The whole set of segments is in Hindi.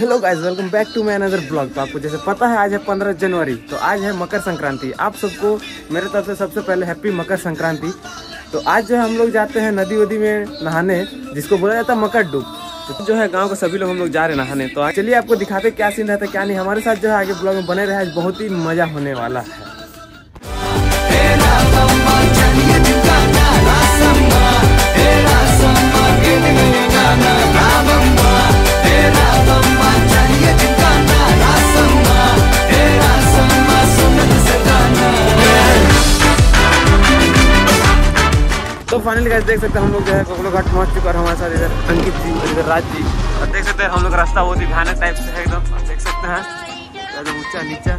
Hello guys welcome back to my another blog तो आपको जैसे पता है आज है 15 जनवरी। तो आज है मकर संक्रांति। आप सबको मेरे तरफ़ से सबसे पहले हैप्पी मकर संक्रांति। तो आज जो हम लोग जाते हैं नदी वदी में नहाने जिसको बोला जाता है मकर डूब। तो जो है गाँव के सभी लोग हम लोग जा रहे नहाने। तो चलिए आपको दिखाते क्या सीन रहता है, क्या नहीं। हमारे साथ जो है आगे ब्लॉग में बने रहे बहुत ही मज़ा होने वाला है। तो फाइनली गाइस देख सकते हैं हम लोग जो है कोकलो घाट पहुँच चुके और हमारे साथ इधर अंकित जी और इधर राज जी। और देख सकते हैं हम लोग रास्ता बहुत ही भयानक टाइप से है एकदम। देख सकते हैं। ऊँचा नीचा।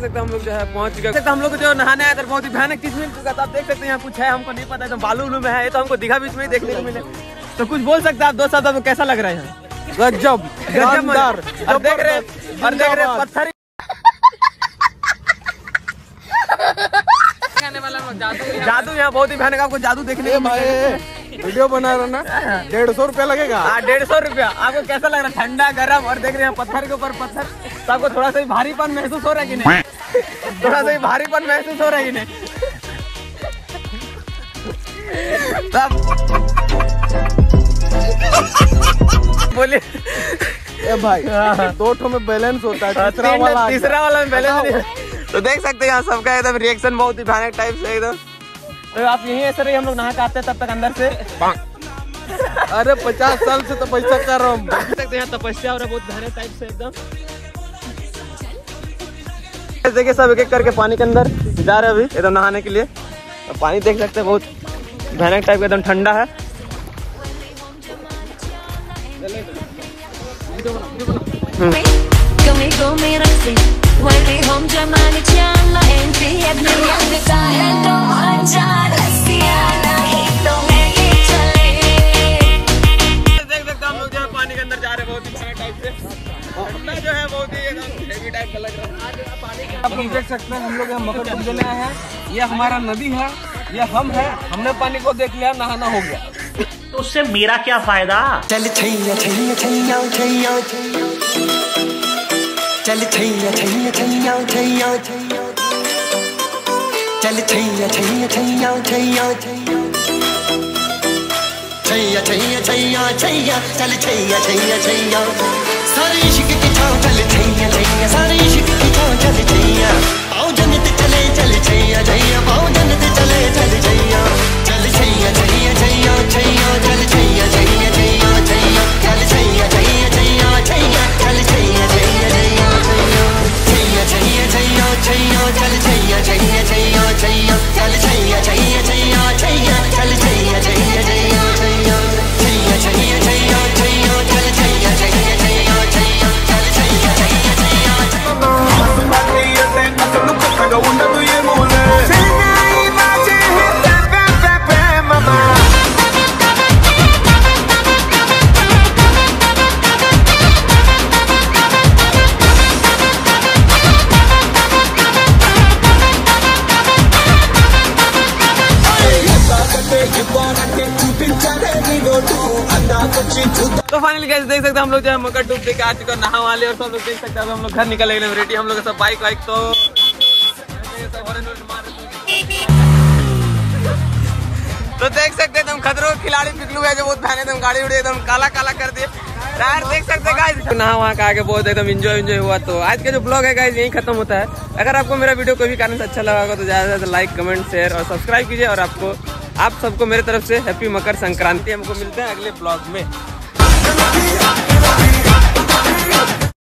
देख सकते हैं हम लोग जो है पहुँच चुके हैं। हम लोग जो नहाने आया था बहुत ही भयानक चीज़ मिल चुका था आप देख सकते हैं यहाँ कुछ है हमको नहीं पता है तो बालू उलू में है ये तो हमको दिखा बीच में ही देखने को मिले। तो कुछ बोल सकते हैं आप दोस्त साहब आपको कैसा लग रहा है गजब गजब और देख रहे और देख रहे पत्थर जादू यहाँ। बहुत ही भयानक आपको जादू देखने को मिलेगा। वीडियो बना रहा ना? डेढ़ सौ रुपया लगेगा। हाँ डेढ़ सौ रुपया। आपको कैसा लग रहा है? ठंडा गर्म और देख रहे हैं पत्थर के ऊपर पत्थर। तो आपको थोड़ा सा भारीपन महसूस हो रहा है कि नहीं? थोड़ा सा भारीपन महसूस हो रहा है कि नहीं? बोलिए। भाई दो ठो में बैलेंस होता है तीसरा वाला तीसरा वाला में बैलेंस नहीं है। तो देख सकते हैं यहाँ सबका एकदम रिएक्शन बहुत ही भयानक टाइप से एकदम। तो आप यही ऐसे रही हम लोग नहा आते हैं तब तक अंदर से। अरे पचास साल से तपस्या कर रहा हूँ। तो तपस्या और बहुत धरे टाइप से एकदम। देखिए सब एक एक करके पानी के अंदर जा रहे अभी एकदम नहाने के लिए। तो पानी देख सकते हैं बहुत भयानक टाइप एकदम ठंडा है। गमे को मेरा से ठंडा जो है बहुत ही एकदम हेवी टाइप का लग रहा है। आप लोग देख सकते हैं हम लोग यहाँ मकर लेने आए हैं। ये हमारा नदी है ये हम है हमने पानी को देख लिया नहाना हो गया। तो उससे मेरा क्या फ़ायदा? चल छैया छैया छैया छैया छैया चल छैया छैया छैया छैया छैया चल छैया छैया छैया छैया छैया छैया छैया छैया छैया चल छैया छैया छैया सारे इश्क की छाव तो फाइनली गाइस देख सकते हम लोग जो है मकर डूब के आ चुके नहा वाले और सब लोग देख सकते हैं हम लोग घर निकले गए रेडी हम लोग सब बाइक वाइक तो तो देख सकते हैं खतरों खिलाड़ी पिकलू है, जो बहुत भयानक एकदम गाड़ी उड़ी एकदम काला काला कर दिए। देख सकते हैं गाइस नहा वहाँ का आगे बहुत एकदम एंजॉय एंजॉय हुआ तो। आज का जो ब्लॉग है गाइस यही खत्म होता है। अगर आपको मेरा वीडियो कोई भी कारण से अच्छा लगा होगा तो ज़्यादा से ज़्यादा लाइक कमेंट शेयर और सब्सक्राइब कीजिए और आपको आप सबको मेरे तरफ़ से हैप्पी मकर संक्रांति। हमको मिलते हैं अगले ब्लॉग में।